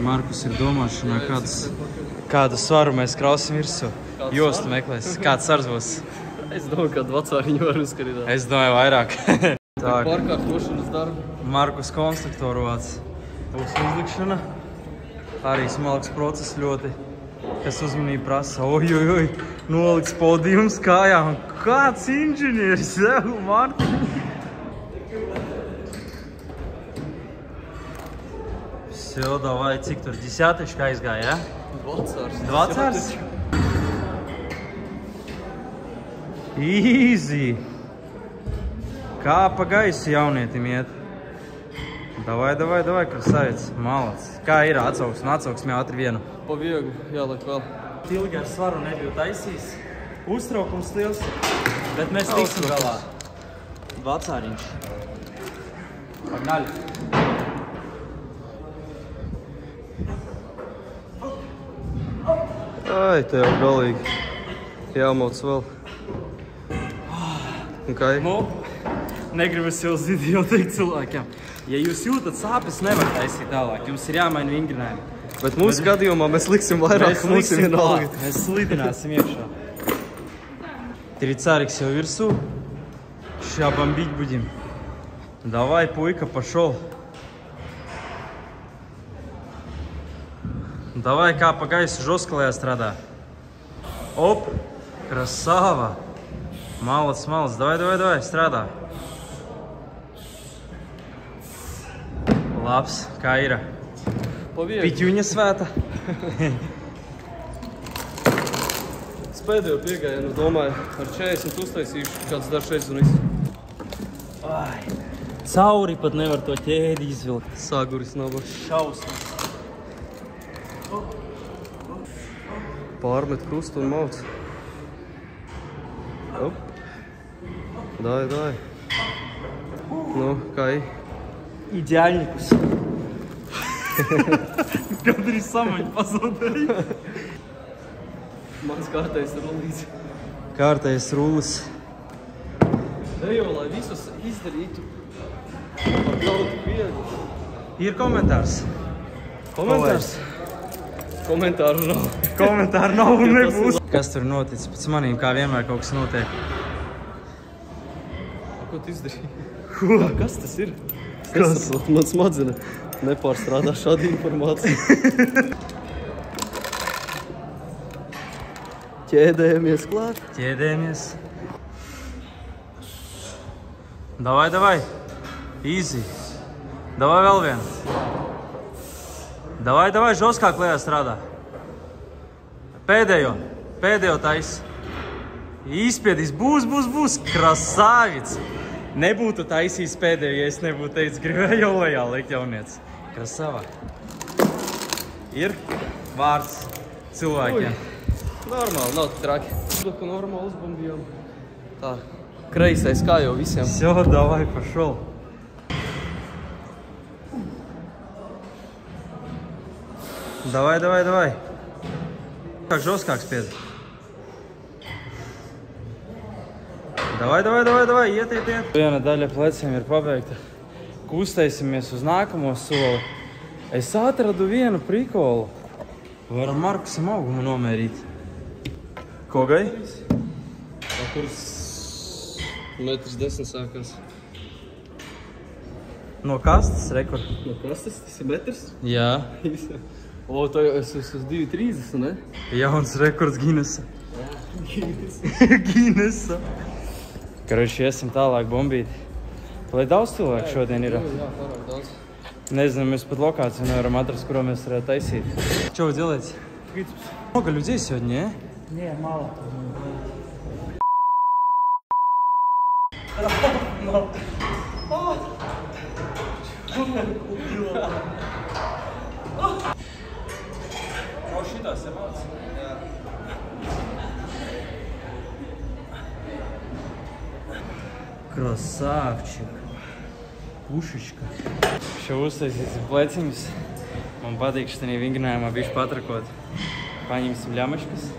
Markus ir domāšanā, kādas, kādu svaru mēs krausim virsū. Jostu meklēs. Kāds svars būs? Es domāju, ka vecāriņu var uzkarīt. Es domāju, vairāk. Tā, Pārkārtošanas darbu. Markus konstruktoru vārds būs uzlikšana. Arī smalks process ļoti, kas uzmanību prasa. Oi, oi, oi, noliks podījums kājām. Kāds inženieris, tev, Все, давай, cik tur desяточка aizgāja, ja? Vecārs. Vecārs? Easy. Kā pa gaisu jaunietim iet? Davai, davai, davai, krasavits, malac. Kā ir atsauksme, atsauksme ātri vienu. Pa viegli, jāliek vēl. Ilgi ar svaru nebiju taisījis. Uztraukums liels, bet mēs tiksim galā. Vecāriņš. Pagnaļ. Ai, tev galīgi. Jāmauc vēl. Un kā ir? Nu, negribas jau zini, jau teikt cilvēkiem. Ja jūs jūtat sāpes, nevar taisīt tālāk. Jums ir jāmaina vingrinājumi. Bet mūsu gadījumā mēs liksim vairāk, Mēs mums ir liksim vienalga. klāt, Mēs slidināsim iekšā. Трицарик все вверсу. Ща бомбить будем. Давай, пуйка, пошел. Давай, kā pa gaisu žoskalējā strādā. Op, krasava. Malac, malac, давай, давай, давай, strādā. Labs, kā ir. Pa viegli. Piķuņa svēta. Es pēdējo piegājienu domāju, ar 40 uztaisīšu kāds dažreiz un viss. Ai, cauri pat nevar to ķēdi izvilkt. Sāguris nabaga. Šausmas. Pārmet krustu un mauc. Op. Dai, dai. Nu, kā ir? Идеальникус. Gandrīz samaņu pazaudēju. Mans kārtais ir līdzi. Kārtais rūlis. Ejo, lai visus izdarītu par kaut viegli. Ir komentārs. Komentārs? Komentāru nav. Komentāru nav un nebūs. Kas tur noticis? Pēc manīm kā vienmēr kaut kas notiek. Ko tu izdarīji? Ko? Kas tas ir? Kas? Man smadzina nepārstrādā šādu informāciju. Ķēdējamies klāt. Ķēdējamies. Davai, davai. Easy. Davai vēl vienu. Davai, davai, žoskāk lejā strādā. Pēdējo. Pēdējo taisa. Izspiedīs. Būs, būs, būs. Krasāvits. Nebūtu taisījis pēdējo, ja es nebūtu teicis, gribēju jau lejā likt jaunieci. Krasāvā. Ir vārds cilvēkiem. Normāli, nav tik traki. Ko normāli uzbombījām. Tā. Kreisais kā jau visiem. Все, давай, пошел. Давай, давай, давай. Как жесткāk spied. Давай, давай, давай, давай, iet, iet, iet. Viena daļa pleciem ir pabeigta. Kustēsimies uz nākamo soli. Es atradu vienu prikolu. Varam Markusam augumu nomērīt. Ko gai? Kurs metrs desmit sākās. No kastes, rekord. No kastes tas ir metrs? Jā. O, tā jau es esmu uz 2,30, ne? Jauns rekords Ginesa. Ginesa. Karoči, iesim tālāk bombīt. Lai daudz cilvēku šodien ir. Jā, pārāk daudz. Nezinu, mēs pat локацию неvaram atrast, куда mēs varētu taisīt. Что вы делаете? Много людей сегодня, не? Не, мало. Красавчик. Pušička. Šo uztaisīsim pleciņus. Man patīk šitā vingrinājumā bišķi patrakot. Paņemsim ļamaškas.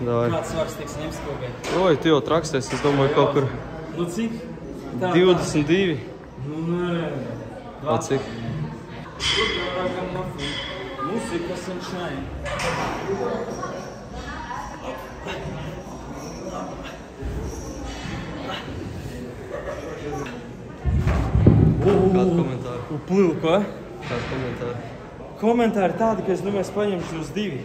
Davai. Kāds svars tiks ņemts kaut kā? Oi, tu jau traksties, es domāju, kaut kur Nu cik? Tā, 22. Nu nē. Vai cik? Mūzikas un šai. Kādu komentāru? Uplilu, ko? Kādu komentāru? Komentāri tādi, ka es domāju, es paņemšu uz divi.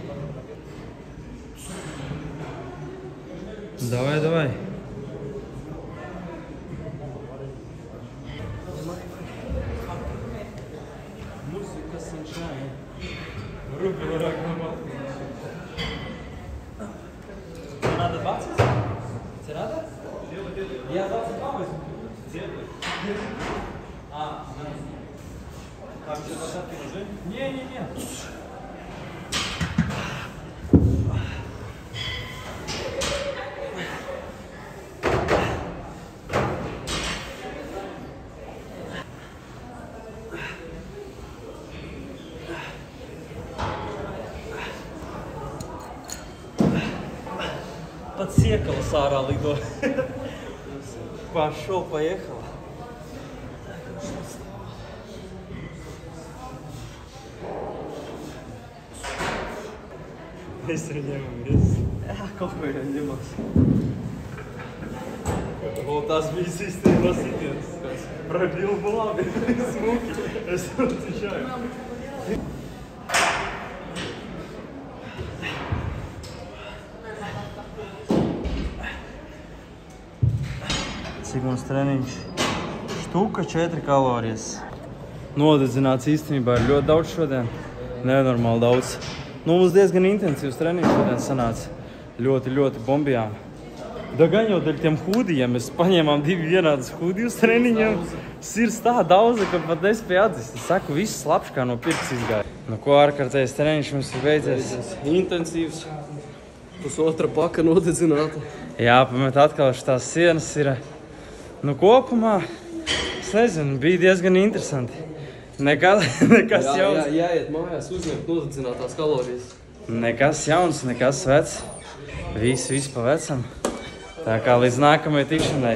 Davai, davai. Надо 20? Тебе надо? Я 22 возьму. А, да. Там еще двадцатки нужны? Не-не-не. pat siekals ārā lido. pa šo paiehala. Es viņam visu. Jā, kaut ko viņam ņemās. O, tas bija sistēma sitiens. Пробил в лаве, смуки. Это вот еще. Mums treniņš? Štuka 4 kalorijas. Nodedzināts īstenībā ir ļoti daudz šodien. Nenormāli daudz. Nu, mums diezgan intensīvs treniņš šodien sanāca. Ļoti, ļoti bombijām. Da gan jau dēļ tiem hūdijiem mēs paņēmām divi vienādus hūdijus treniņiem. Sirds tā daudz, ka pat nespēju atzīt. Es saku, viss labs kā no pirks izgāja. Nu, ko ārkārtējais treniņš mums ir beidzies? Intensīvs. Pusotra paka nodedzināta. Jā, pamet atkal šīs sienas ir. Nu, kopumā, es nezinu, bija diezgan interesanti. Nekas, nekas Jā, jā, jauns. jāiet mājās uzņemt nodedzinātās kalorijas. Nekas jauns, nekas vecs. Viss, viss pa vecam. Tā kā līdz nākamajai tikšanai.